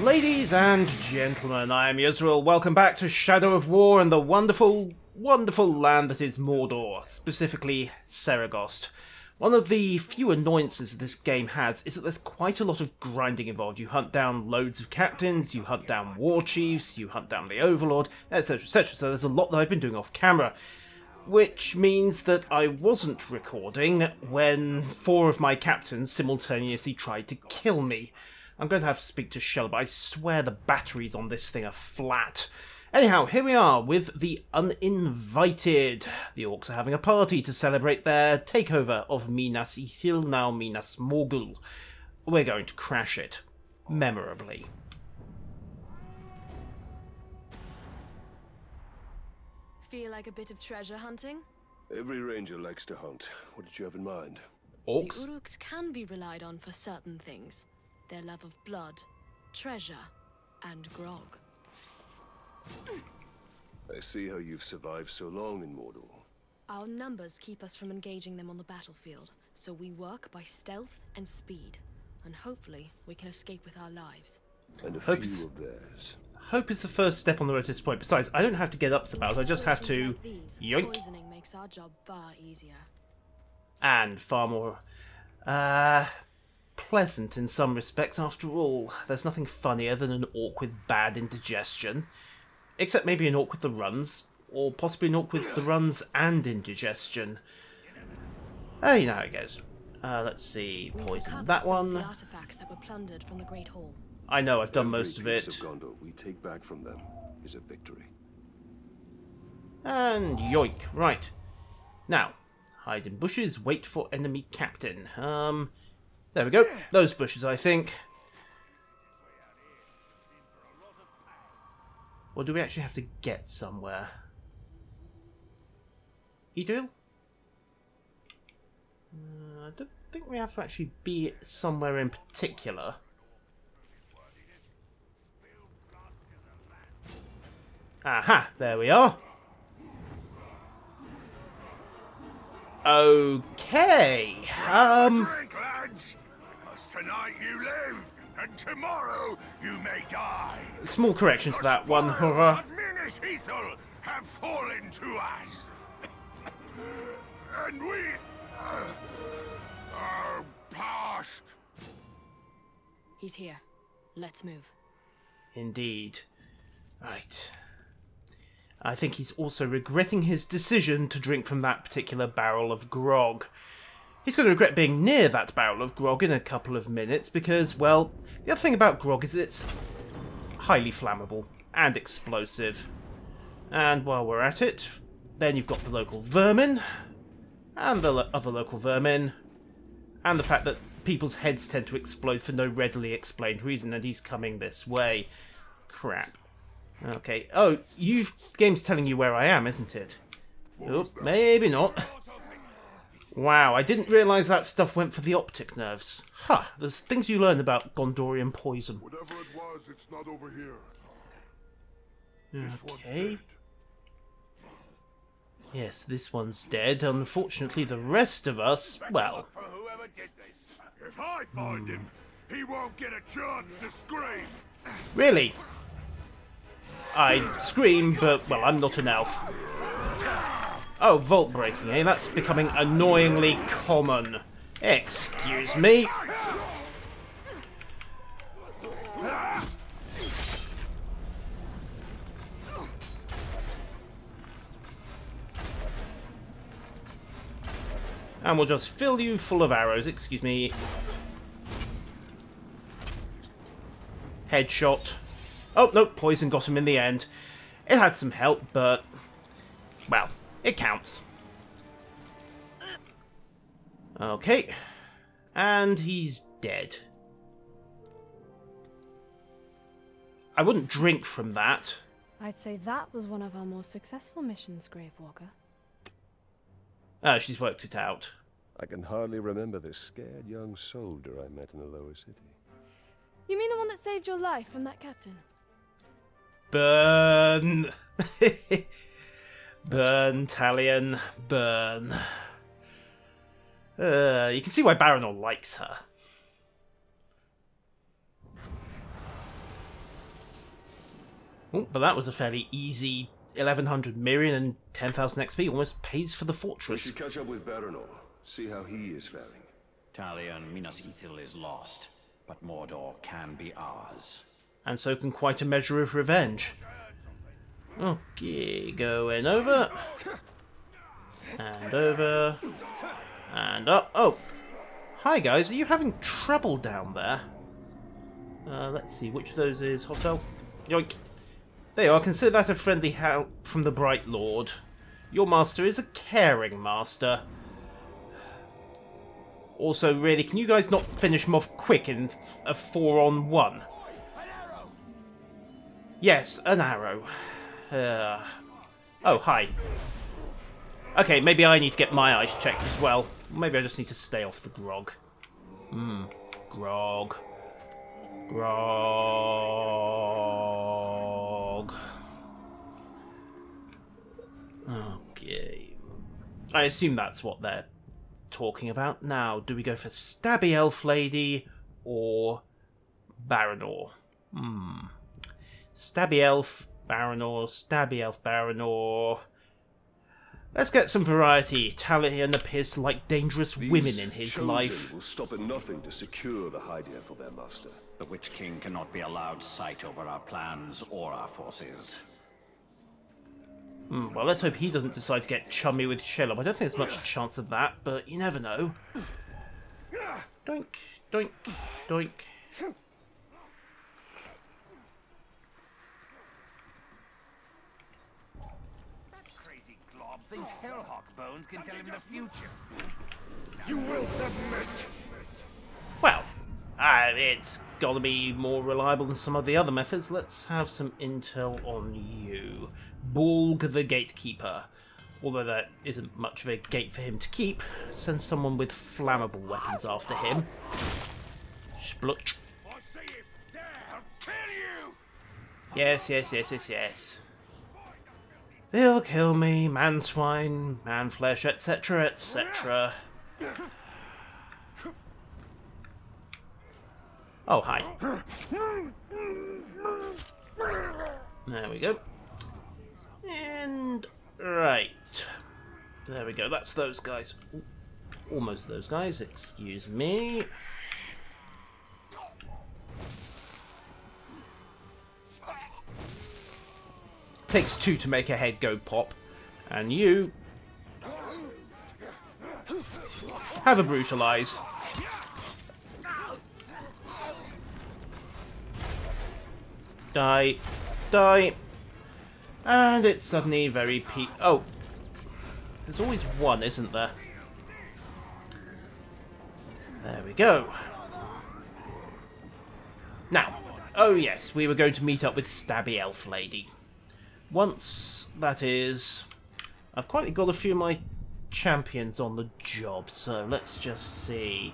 Ladies and gentlemen, I am Yuzral. Welcome back to Shadow of War and the wonderful, wonderful land that is Mordor, specifically Seregost. One of the few annoyances this game has is that there's quite a lot of grinding involved. You hunt down loads of captains, you hunt down war chiefs, you hunt down the overlord, etc, etc. So there's a lot that I've been doing off camera. Which means that I wasn't recording when four of my captains simultaneously tried to kill me. I'm going to have to speak to Shell, but I swear the batteries on this thing are flat. Anyhow, here we are with the Uninvited. The Orcs are having a party to celebrate their takeover of Minas Ithil, now Minas Morgul. We're going to crash it. Memorably. Feel like a bit of treasure hunting? Every ranger likes to hunt. What did you have in mind? Orcs? The Uruks can be relied on for certain things their love of blood, treasure, and grog. I see how you've survived so long in Mordor. Our numbers keep us from engaging them on the battlefield, so we work by stealth and speed. And hopefully, we can escape with our lives. And a Hope few s- of theirs. Hope is the first step on the road to this point. Besides, I don't have to get up to the battles, I just have to situations like these, yoink Poisoning makes our job far easier. and far more uh pleasant in some respects after all. There's nothing funnier than an orc with bad indigestion. Except maybe an orc with the runs, or possibly an orc with the runs and indigestion. Uh, you know how it goes. Uh, let's see, poison that one. the artifacts that were plundered from the Great Hall. I know, I've done Every most of piece it. of Gondor we take back from them is a victory. And yoink, right. Now, hide in bushes, wait for enemy captain. Um, there we go. Those bushes, I think. Or do we actually have to get somewhere? Edril? Uh, I don't think we have to actually be somewhere in particular. Aha, there we are. Okay. Um. Drink, tonight you live, and tomorrow you may die. Small correction to that one, spoils horror. Minas Ithil have fallen to us. and we uh, are past. He's here. Let's move. Indeed. Right. I think he's also regretting his decision to drink from that particular barrel of grog. He's going to regret being near that barrel of grog in a couple of minutes because, well, the other thing about grog is it's highly flammable and explosive. And while we're at it, then you've got the local vermin, and the lo- other local vermin, and the fact that people's heads tend to explode for no readily explained reason, and he's coming this way. Crap. Okay. Oh, you game's telling you where I am, isn't it? Oh, maybe not. Wow, I didn't realise that stuff went for the optic nerves. Huh, there's things you learn about Gondorian poison. Whatever it was, it's not over here. Okay. Yes, this one's dead. Unfortunately, the rest of us, well, For did this. If I find him, he won't get a chance to scream. really. I scream, but, well, I'm not an elf. Oh, vault breaking, eh? That's becoming annoyingly common. Excuse me. And we'll just fill you full of arrows. Excuse me. Headshot. Oh, no, poison got him in the end. It had some help, but... Well, it counts. Okay. And he's dead. I wouldn't drink from that. I'd say that was one of our more successful missions, Gravewalker. Ah, she's worked it out. I can hardly remember this scared young soldier I met in the lower city. You mean the one that saved your life from that captain? Burn! burn, Talion, burn. Uh, you can see why Baranor likes her. Oh, but that was a fairly easy 1100 million and 10,000 XP. Almost pays for the fortress. We fortress. should catch up with Baranor, see how he is faring. Talion Minas Ithil is lost, but Mordor can be ours. And so can quite a measure of revenge. Okay, going over. And over. And up. Oh! Hi guys, are you having trouble down there? Uh, let's see, which of those is hostile? Yoink! There you are, consider that a friendly help from the Bright Lord. Your master is a caring master. Also, really, can you guys not finish him off quick in a four on one? Yes, an arrow. Uh, oh, hi. Okay, maybe I need to get my eyes checked as well. Maybe I just need to stay off the grog. Hmm, grog. Grog. Okay. I assume that's what they're talking about. Now, do we go for Stabby Elf Lady or Baranor? Hmm. Stabby Elf, Baranor, Stabby Elf, Baranor. Let's get some variety. Talion appears to like dangerous women in his chosen life. will stop at nothing to secure the Hydia for their master. The Witch King cannot be allowed sight over our plans or our forces. Hmm, well, let's hope he doesn't decide to get chummy with Shelob. I don't think there's much chance of that, but you never know. Doink, doink, doink. Thinks Hellhawk bones can tell him the future. You will submit! Well, uh, it's got to be more reliable than some of the other methods. Let's have some intel on you. Bulg the Gatekeeper. Although that isn't much of a gate for him to keep, send someone with flammable weapons after him. Splutch. I see him! There! I'll kill you! Yes, yes, yes, yes, yes. They'll kill me, man swine, man flesh, etc., etc. Oh, hi. There we go. And right. There we go. That's those guys. Almost those guys. Excuse me. Takes two to make a head go pop. And you... Have a brutalize. Die. Die. And it's suddenly very pe- Oh. There's always one, isn't there? There we go. Now, oh yes, we were going to meet up with Stabby Elf Lady. Once, that is... I've quite got a few of my champions on the job, so let's just see.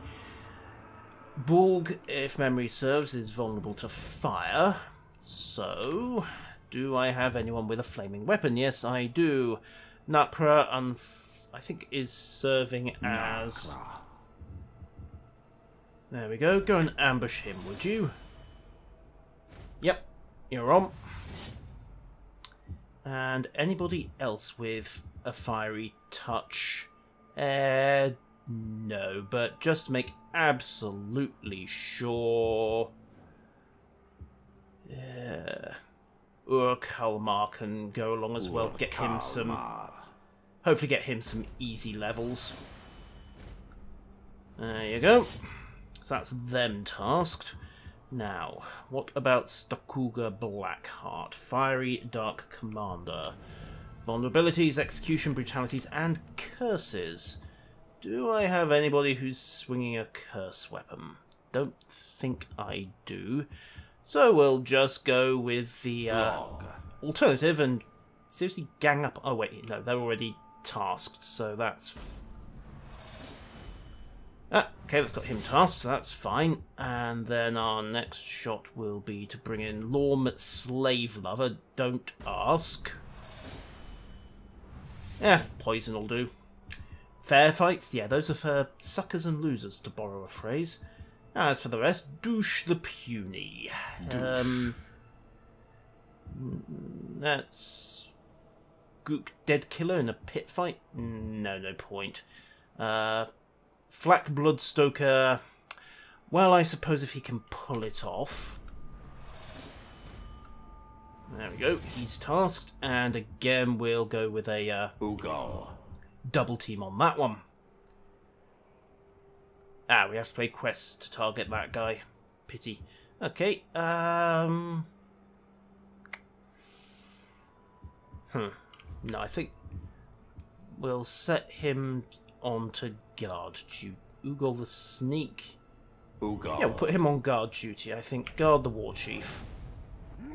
Bulg, if memory serves, is vulnerable to fire. So, do I have anyone with a flaming weapon? Yes, I do. Napra, I think, is serving as... Nakra. There we go. Go and ambush him, would you? Yep, you're on. And anybody else with a fiery touch? Uh, no, but just make absolutely sure. Yeah. Ur Kalmar can go along as well. Get him some. Hopefully, get him some easy levels. There you go. So that's them tasked. Now, what about Stakuga Blackheart, Fiery Dark Commander? Vulnerabilities, execution, brutalities, and curses. Do I have anybody who's swinging a curse weapon? Don't think I do. So we'll just go with the uh, alternative and seriously gang up. Oh wait, no, they're already tasked, so that's. Ah, okay, that's got him tasked, so that's fine. And then our next shot will be to bring in Lorm Slave Lover. Don't ask. Yeah, poison will do. Fair fights, yeah, those are for suckers and losers, to borrow a phrase. As for the rest, douche the puny. Um, That's Gook Dead Killer in a pit fight? No, no point. Uh, Flak Bloodstoker. Well, I suppose if he can pull it off. There we go. He's tasked, and again we'll go with a uh, double team on that one. Ah, we have to play quests to target that guy. Pity. Okay, um... Hmm. No, I think we'll set him on to guard duty. Ugal the Sneak. Ugal. Yeah, we'll put him on guard duty, I think. Guard the War Chief.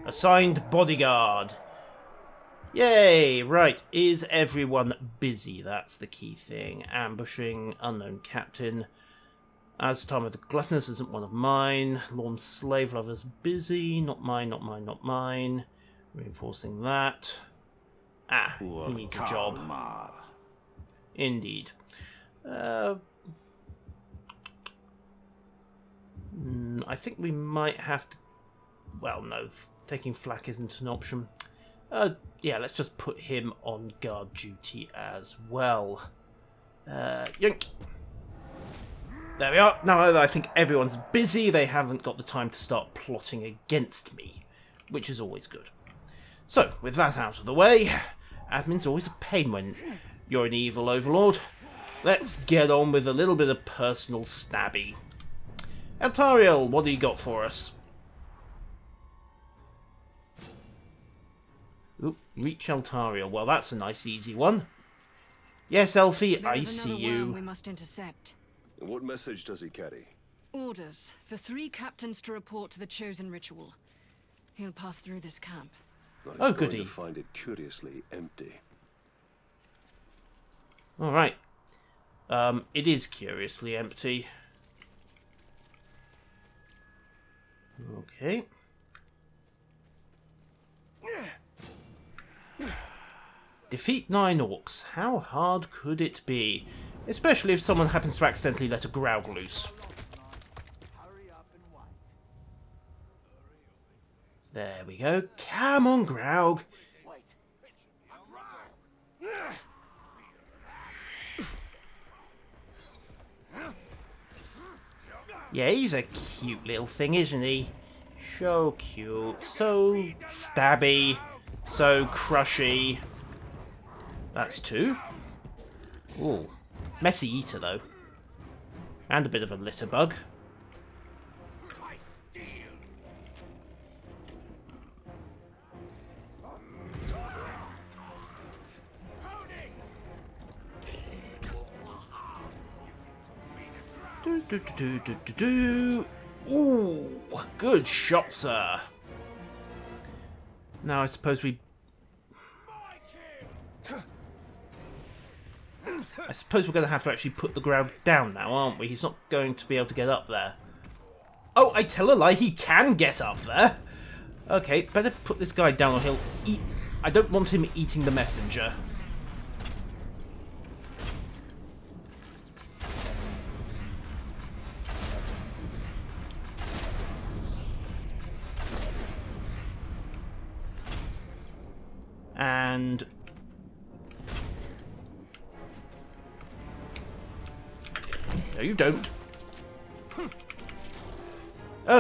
Assigned bodyguard. Yay! Right, is everyone busy? That's the key thing. Ambushing, unknown captain. As time of the gluttonous isn't one of mine. Lorn slave lovers busy. Not mine, not mine, not mine. Reinforcing that. Ah, he needs a job. Indeed. Uh, mm, I think we might have to. Well, no, taking flak isn't an option. Uh, yeah, let's just put him on guard duty as well. Uh. There we are. Now I think everyone's busy, they haven't got the time to start plotting against me, which is always good. So, with that out of the way, admin's always a pain when you're an evil overlord. Let's get on with a little bit of personal stabby. Eltariel, what do you got for us? Oop, reach Eltariel. Well, that's a nice easy one. Yes, Elfie, There I is see another worm you. we must intercept. What message does he carry? Orders for three captains to report to the chosen ritual. He'll pass through this camp. Well, Oh, he's going goody. to find it curiously empty. All right. Um, it is curiously empty. Okay. Defeat nine orcs. How hard could it be? Especially if someone happens to accidentally let a Graug loose. There we go. Come on, Graug. Yeah, he's a cute little thing, isn't he? So cute, so stabby, so crushy. That's two. Ooh. Messy eater, though. And a bit of a litter bug. Do, do, do, do, do, do. Ooh, good shot, sir. Now I suppose we. I suppose we're going to have to actually put the ground down now, aren't we? He's not going to be able to get up there. Oh, I tell a lie, he can get up there. Okay, better put this guy down or he'll eat. I don't want him eating the messenger.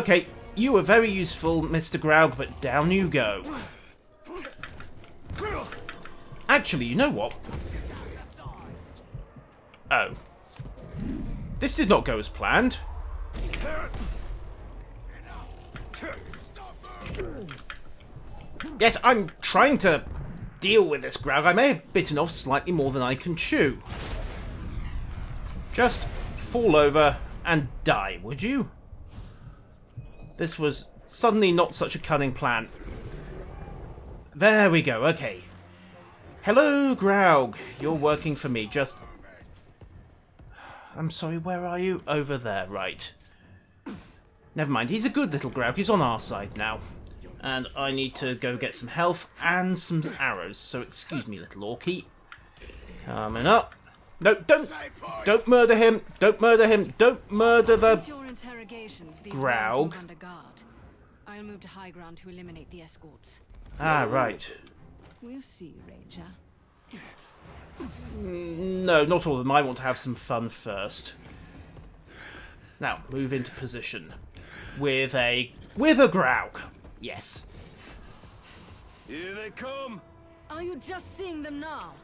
Okay, you were very useful, Mr. Graug, but down you go. Actually, you know what? Oh. This did not go as planned. Yes, I'm trying to deal with this, Graug. I may have bitten off slightly more than I can chew. Just fall over and die, would you? This was suddenly not such a cunning plan. There we go, okay. Hello, Graug. You're working for me, just... I'm sorry, where are you? Over there, right. Never mind, he's a good little Graug. He's on our side now. And I need to go get some health and some arrows, so excuse me, little Orky. Coming up. No, don't, don't murder him. Don't murder him. Don't murder the. Since interrogations, these Graug. Graug. under guard. I'll move to high ground to eliminate the escorts. Ah, right. We'll see, Ranger. No, not all of them. I want to have some fun first. Now, move into position. With a... With a Graug. Yes. Here they come! Are you just seeing them now?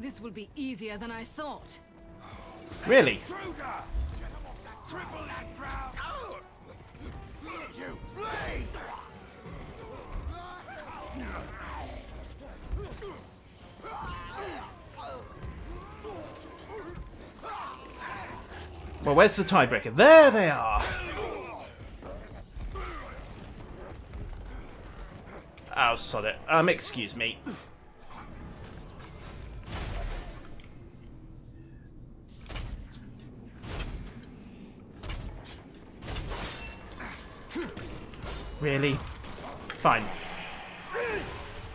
This will be easier than I thought. Really? Kruger! That ground! Oh! You! Well, where's the tiebreaker? There they are! Oh, sod it. Um, excuse me. Fine.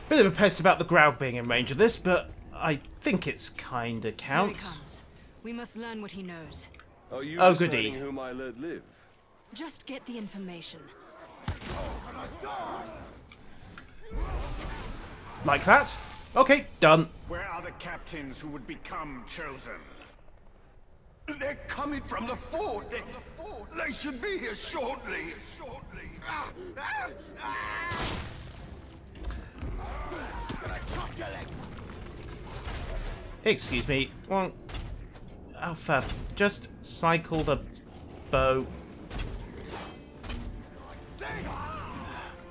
Bit of a pest about the Graug being in range of this, but I think it's kinda Here he counts. comes. We must learn what he knows. Are you Oh, deciding goody. whom I let live? Just get the information. Like that? Okay, done. Where are the captains who would become chosen? They're coming from the fort. They, they should be here shortly. Shortly. Ah, ah, ah. Excuse me. Well, Alpha, just cycle the bow.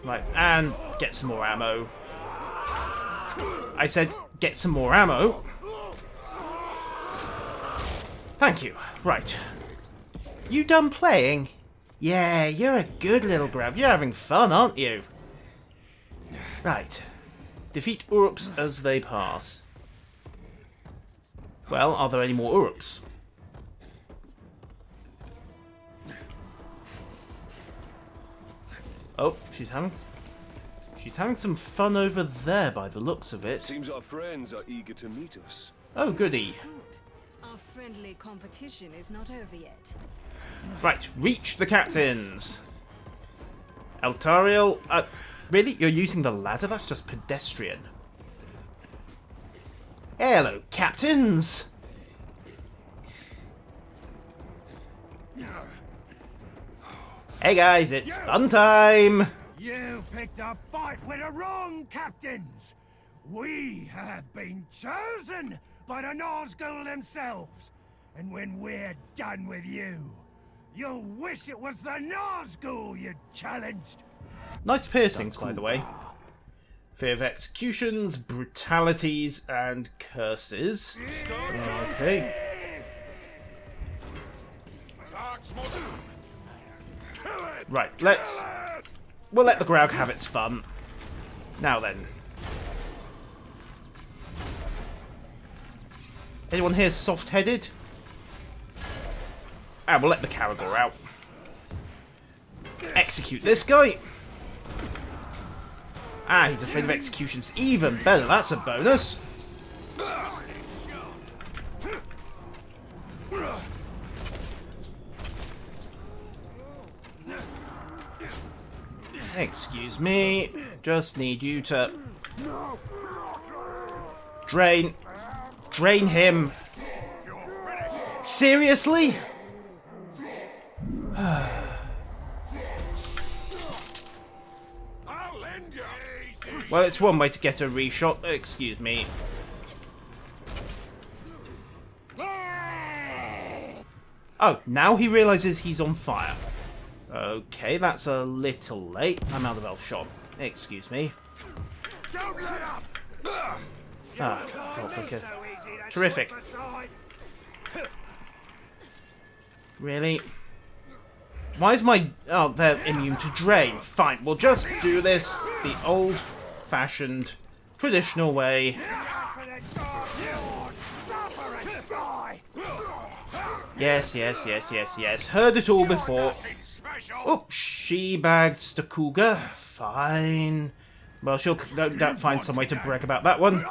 Right, and get some more ammo. I said get some more ammo. Thank you. Right. You done playing? Yeah, you're a good little grab. You're having fun, aren't you? Right. Defeat Uruks as they pass. Well, are there any more Uruks? Oh, she's having she's having some fun over there by the looks of it. Seems our friends are eager to meet us. Oh, goody. Our friendly competition is not over yet. Right, reach the captains. Eltariel, uh, really? You're using the ladder? That's just pedestrian. Hello, captains. Hey guys, it's fun time. You picked a fight with the wrong captains. We have been chosen by the Nazgul themselves. And when we're done with you, you'll wish it was the Nazgul you challenged. Nice piercings, by the way. Fear of executions, brutalities, and curses. Okay. Right, let's... We'll let the Graug have its fun. Now then. Anyone here soft-headed? Ah, we'll let the Caragor out. Execute this guy! Ah, he's afraid of executions. Even better, that's a bonus. Excuse me. Just need you to... Drain. Drain him. Seriously? Well, it's one way to get a reshot. Excuse me. Oh, now he realizes he's on fire. Okay, that's a little late. I'm out of elf shot. Excuse me. Don't let up. Ah, like a- So Terrific. Really? Why is my... Oh, they're immune to drain. Fine, we'll just do this the old-fashioned, traditional way. Yes, yes, yes, yes, yes. Heard it all before. Oh, she bagged Stakuga. Fine. Well, she'll no find some way to brag about that one.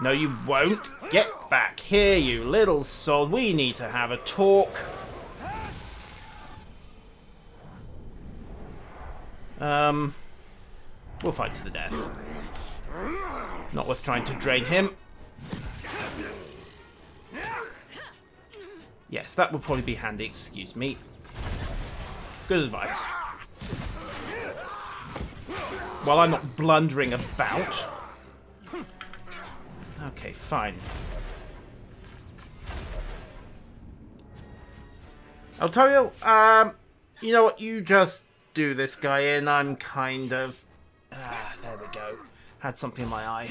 No, you won't. Get back here, you little sod. We need to have a talk. Um. We'll fight to the death. Not worth trying to drain him. Yes, that would probably be handy, excuse me. Good advice. While I'm not blundering about. Okay, fine. Altario, um, you know what, you just do this guy in, I'm kind of... Ah, there we go. Had something in my eye.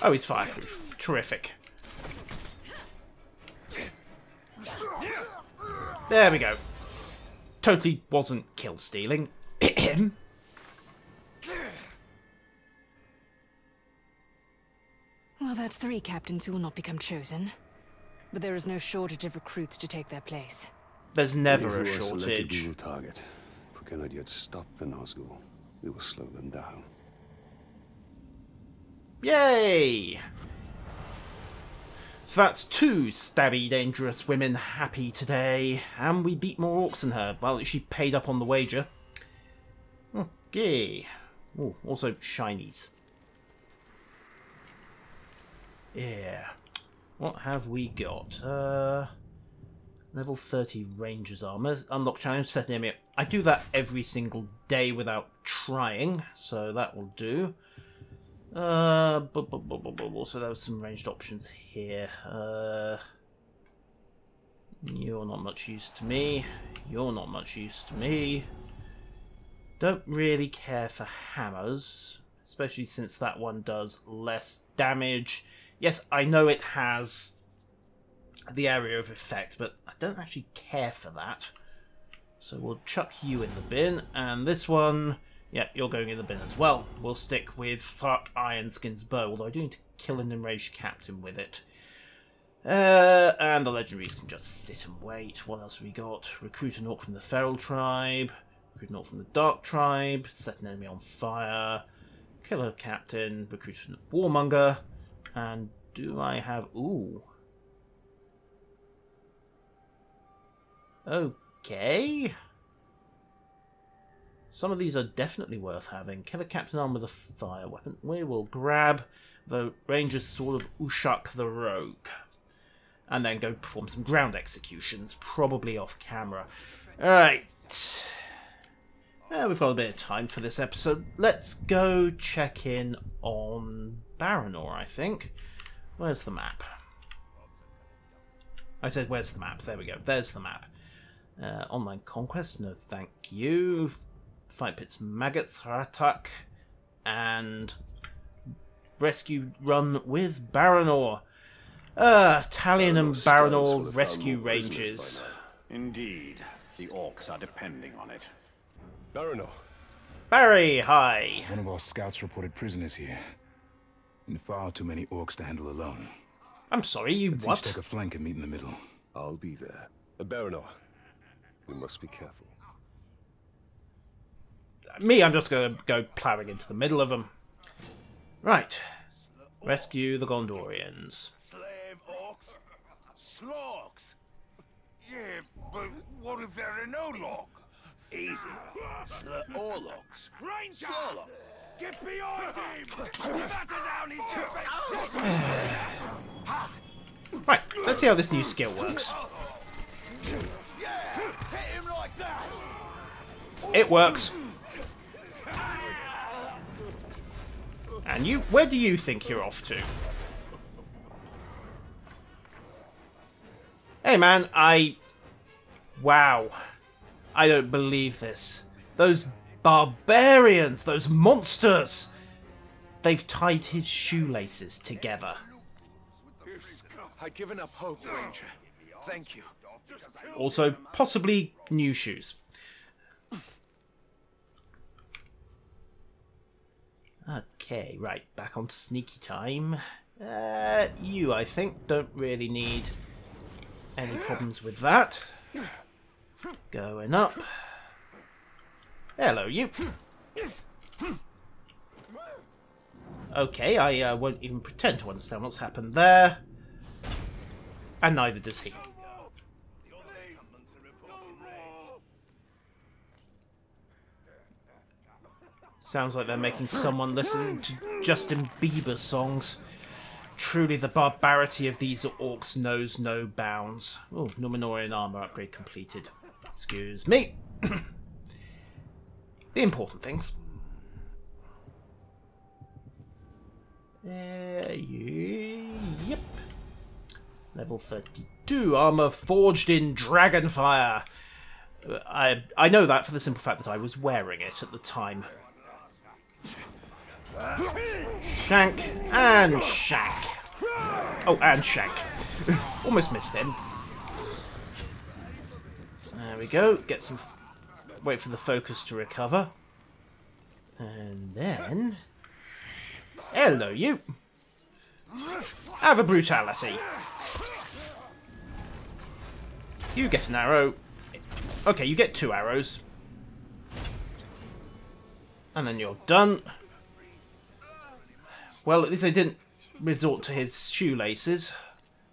Oh, he's fireproof. Terrific. There we go. Totally wasn't kill stealing. Well, that's three captains who will not become chosen. But there is no shortage of recruits to take their place. There's never a If you are selected, we shortage. will target. If we cannot yet stop the Nazgul, we will slow them down. Yay! So that's two stabby dangerous women happy today, and we beat more orcs than her. Well, she paid up on the wager. Hmm, okay. Oh, also shinies. Yeah. What have we got? Uh, level 30 Rangers armor. Unlock challenge, set enemy. I do that every single day without trying, so that will do. Uh, bu- bu- bu- bu- bu- also there was some ranged options here. Uh, you're not much use to me. You're not much use to me. Don't really care for hammers, especially since that one does less damage. Yes, I know it has the area of effect, but I don't actually care for that. So we'll chuck you in the bin, and this one, yeah, you're going in the bin as well. We'll stick with Thark Ironskin's bow, although I do need to kill an enraged captain with it. Uh, and the legendaries can just sit and wait. What else have we got? Recruit an orc from the Feral tribe. Recruit an orc from the Dark tribe. Set an enemy on fire. Kill a captain. Recruit a warmonger. And do I have... Ooh. Okay. Some of these are definitely worth having. Kill a captain Arm with a fire weapon. We will grab the Ranger's Sword of Ushak the Rogue. And then go perform some ground executions, probably off camera. Alright. Uh, we've got a bit of time for this episode. Let's go check in on Baranor, I think. Where's the map? I said, where's the map? There we go. There's the map. Uh, online conquest, no thank you. Fight pits, maggots, Haratak, and rescue run with Baranor. Uh, Talion and Baranor scouts will Baranor have rescue found more prisoners ranges. Indeed. The orcs are depending on it. Baranor, Barry, hi. One of our scouts reported prisoners here. And far too many orcs to handle alone. I'm sorry, you Let's each what? take a flank and meet in the middle. I'll be there. Uh, Baranor, we must be careful. Me, I'm just going to go ploughing into the middle of them. Right. Rescue the Gondorians. Slave orcs? Slorks? Yeah, but what if there are no log? Easy. Sl Orlocks. Ranger! Slorlock. Get behind him! Batter down his Right, let's see how this new skill works. Yeah! Hit him like that! It works. And you, where do you think you're off to? Hey man, I... Wow. I don't believe this. Those barbarians, those monsters! They've tied his shoelaces together. I'd given up hope, Ranger. Thank you. Also, possibly new shoes. Okay, right, back on to sneaky time. Uh, you, I think, don't really need any problems with that. Going up. Hello, you. Okay, I uh, won't even pretend to understand what's happened there. And neither does he. Sounds like they're making someone listen to Justin Bieber's songs. Truly, the barbarity of these orcs knows no bounds. Oh, Numenorean armor upgrade completed. Excuse me. the important things. Yep. Level 32. Armor forged in Dragonfire. I I know that for the simple fact that I was wearing it at the time. Shank and shank. Oh, and shank. Almost missed him. There we go. Get some. Wait for the focus to recover. And then. Hello, you. Have a brutality. You get an arrow. Okay, you get two arrows. And then you're done. Well, at least they didn't resort to his shoelaces.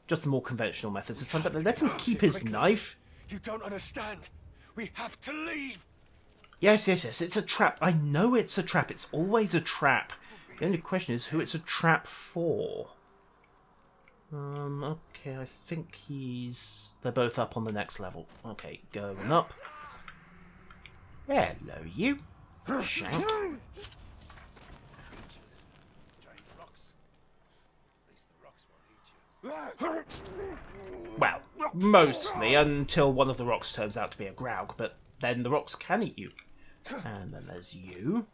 Just the more conventional methods this time, but they let him keep his knife. You don't understand. We have to leave. Yes, yes, yes, it's a trap. I know it's a trap. It's always a trap. The only question is who it's a trap for. Um, okay, I think he's... They're both up on the next level. Okay, going up. Hello, you. Shank. Well, mostly, until one of the rocks turns out to be a Graug, but then the rocks can eat you. And then there's you.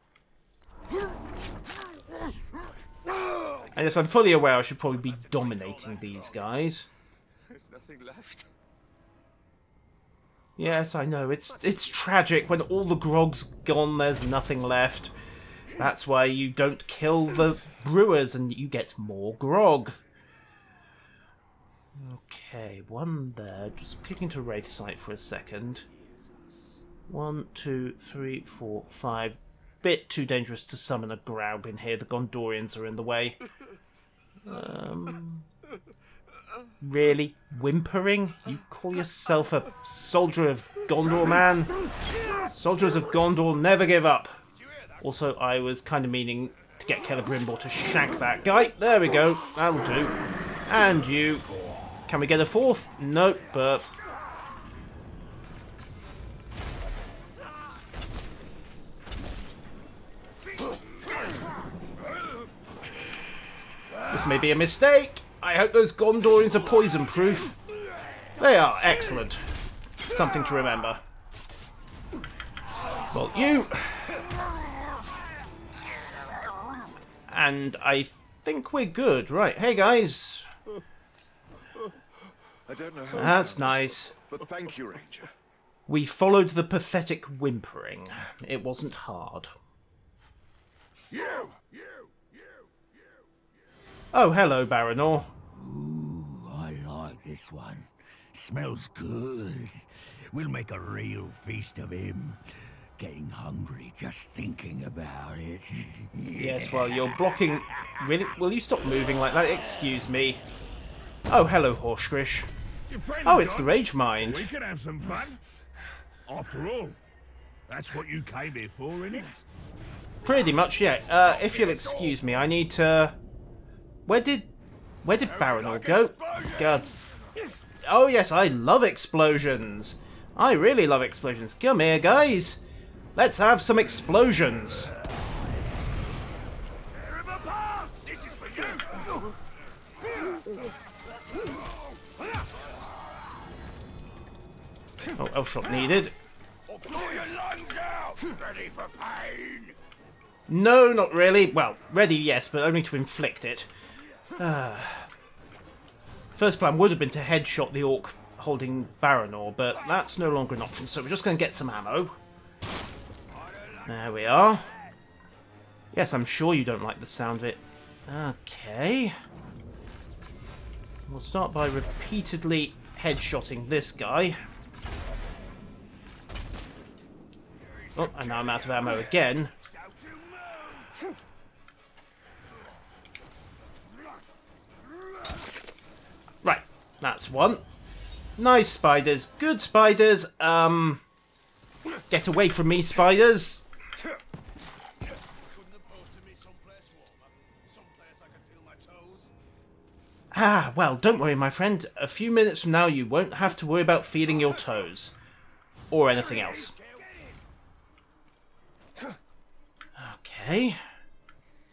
And yes, I'm fully aware I should probably be dominating these guys. There's nothing left. Yes, I know. It's it's tragic when all the grog's gone, there's nothing left. That's why you don't kill the brewers and you get more grog. Okay, one there. Just clicking to Wraith Sight for a second. One, two, three, four, five. Bit too dangerous to summon a Graug in here. The Gondorians are in the way. Um, really? Whimpering? You call yourself a soldier of Gondor, man? Soldiers of Gondor never give up. Also, I was kind of meaning to get Celebrimbor to shank that guy. There we go. That'll do. And you. Can we get a fourth? Nope, but... This may be a mistake. I hope those Gondorians are poison-proof. They are excellent. Something to remember. Well, you... And I think we're good. Right, hey guys. I don't know how. That's nice. But thank you, Ranger. We followed the pathetic whimpering. It wasn't hard. You! You! you, Oh, hello, Baranor. Ooh, I like this one. Smells good. We'll make a real feast of him. Getting hungry just thinking about it. Yes, well, you're blocking... Really? Will you stop moving like that? Excuse me. Oh, hello, Horskrish. Oh, it's the. Rage Mind. We can have some fun. After all, that's what you came here for, innit? Pretty much, yeah. Uh, if you'll excuse me, I need to... Where did... Where did Baranor go? Gods. Oh, yes, I love explosions. I really love explosions. Come here, guys. Let's have some explosions. Oh, needed. Lungs out! Ready for pain! No, not really. Well, ready, yes, but only to inflict it. Ah. First plan would have been to headshot the orc holding Baranor, but that's no longer an option, so we're just going to get some ammo. There we are. Yes, I'm sure you don't like the sound of it. Okay. We'll start by repeatedly headshotting this guy. Oh, and now I'm out of ammo again. Right, that's one. Nice spiders, good spiders. Um, get away from me, spiders. Ah, well, don't worry, my friend. A few minutes from now, you won't have to worry about feeling your toes. Or anything else. Okay.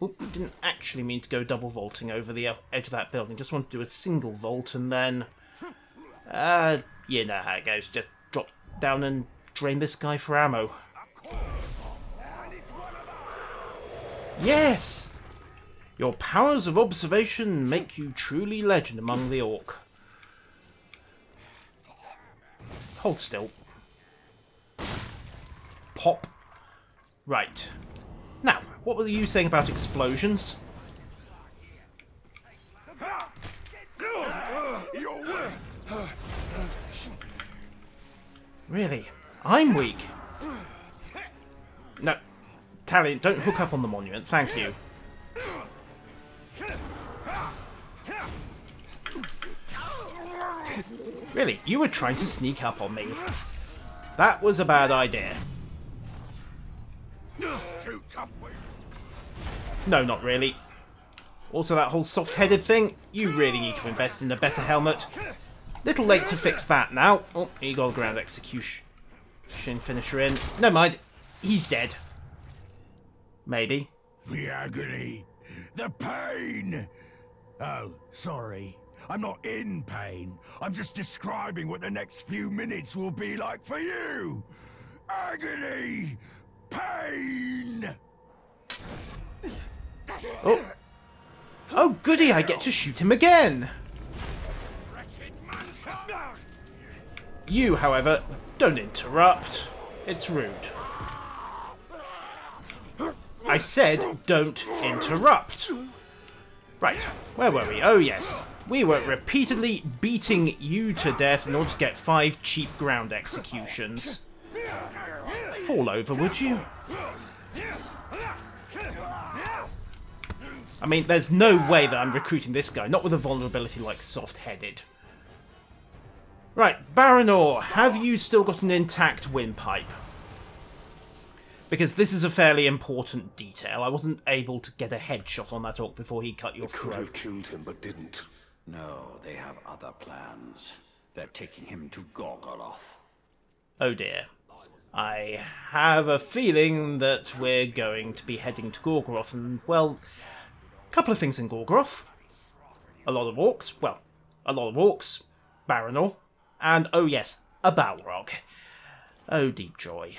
Oop, didn't actually mean to go double vaulting over the edge of that building. Just want to do a single vault and then... Uh, you know how it goes. Just drop down and drain this guy for ammo. Yes! Your powers of observation make you truly legend among the orc. Hold still. Pop. Right. Now, what were you saying about explosions? Really? I'm weak. No. Tally, don't hook up on the monument, thank you. Really? You were trying to sneak up on me. That was a bad idea. No, not really. Also, that whole soft-headed thing, you really need to invest in a better helmet. Little late to fix that now. Oh, he got a ground execution finisher in. Never mind. He's dead. Maybe. The agony. The pain. Oh, sorry. I'm not in pain. I'm just describing what the next few minutes will be like for you. Agony. Pain. Oh. Oh, goody, I get to shoot him again. You, however, don't interrupt. It's rude. I said don't interrupt. Right, where were we? Oh yes, we were repeatedly beating you to death in order to get five cheap ground executions. Fall over, would you? I mean, there's no way that I'm recruiting this guy, not with a vulnerability like soft-headed. Right, Baranor, have you still got an intact windpipe? Because this is a fairly important detail. I wasn't able to get a headshot on that orc before he cut your Could throat. have killed him, but didn't. No, they have other plans. They're taking him to Gorgoroth. Oh dear. I have a feeling that we're going to be heading to Gorgoroth, and, well, a couple of things in Gorgoroth. A lot of orcs, well, a lot of orcs, Baranor, and, oh yes, a Balrog. Oh, deep joy.